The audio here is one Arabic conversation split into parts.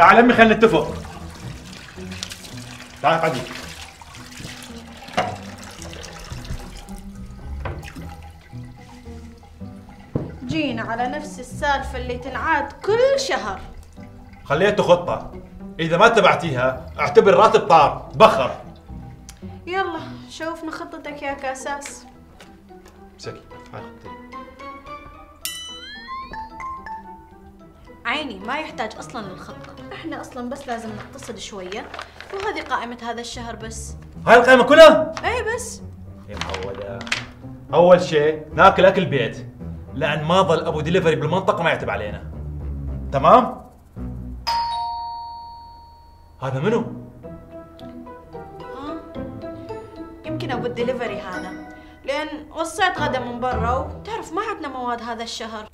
تعال أمي خلينا نتفق. تعال قعدي جينا على نفس السالفة اللي تنعاد كل شهر. خليته خطة إذا ما اتبعتيها اعتبر راتب طار تبخر يلا شوفنا خطتك يا كاساس. مسكي هاي خطتي. عيني ما يحتاج أصلا للخطة إحنا أصلا بس لازم نقتصد شوية. وهذه قائمة هذا الشهر بس. هاي القائمة كلها؟ اي بس. يا معودة أول شيء ناكل أكل بيت. لأن ما ظل أبو دليفري بالمنطقة ما يعتب علينا. تمام؟ هذا منو؟ ها؟ يمكن أبو الدليفري هذا. لأن وصيت غدا من برا وتعرف ما عندنا مواد هذا الشهر.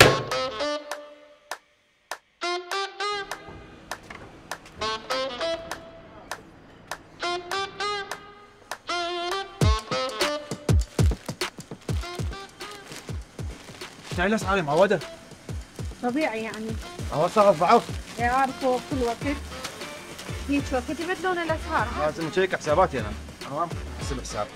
شايل أسعاري معودة. طبيعي يعني. هو صار ضعف يعرفوا كل وقت. هيك وقت يبدلون الأسعار؟ لازم نشيك حساباتي أنا. تمام؟ حسب حساب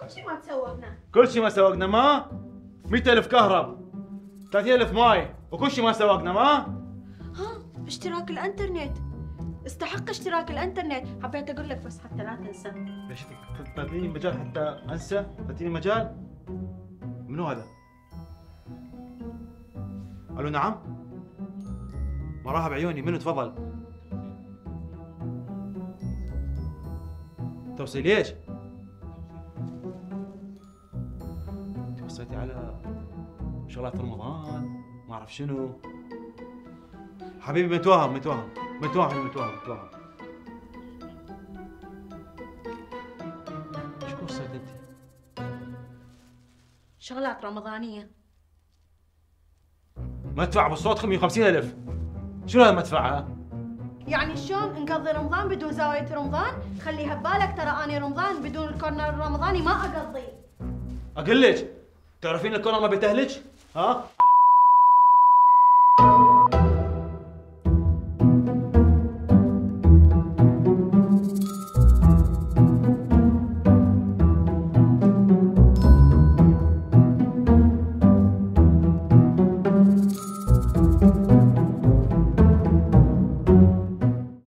كل شيء ما تسوقنا. كل شيء ما سوقنا ما؟ 100000 كهرب 30000 ماي وكل شيء ما سوقنا ما؟ ها اشتراك الإنترنت. استحق اشتراك الإنترنت. حبيت أقول لك بس حتى لا تنسى. ليش؟ تعطيني مجال حتى أنسى؟ تعطيني مجال؟ منو هذا؟ ألو نعم؟ وراها بعيوني منو؟ تفضل. توصيل إيش شغلات رمضان ما أعرف شنو. حبيبي متوهم متوهم متوهم متوهم متوهم. إيش وصيت أنت؟ شغلات رمضانية. مدفع بالصوت 150 ألف. شنو هذا مدفع يعني شلون نقضي رمضان بدون زاوية رمضان؟ خليها ببالك ترى اني رمضان بدون الكورنر الرمضاني ما أقضي. أقول لك تعرفين الكورة ما بتهلك ها؟